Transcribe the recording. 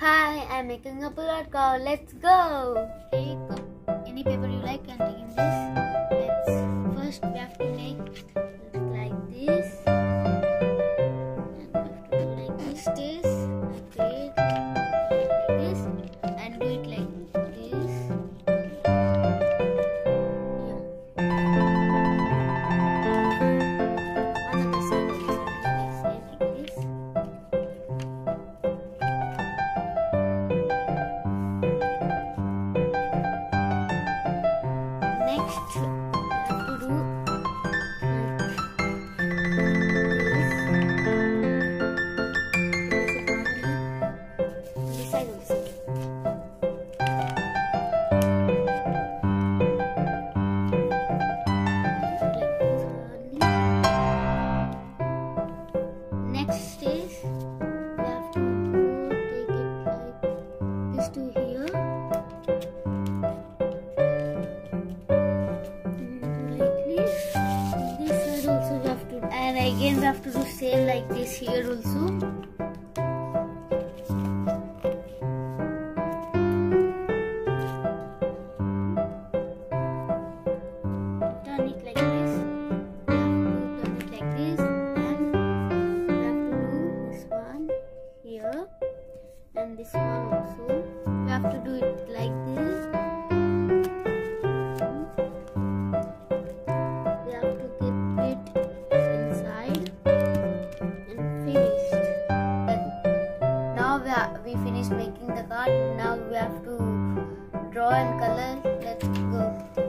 Hi, I'm making a bullet cow. Let's go. Take any paper you like and take this. We have to, take it like this to here. Mm, like this, this side also, we have to, and again we have to do same like this here also. Have to do it like this. we have to keep it inside and finished. Now we, are, we finished making the card. Now we have to draw and color. Let's go.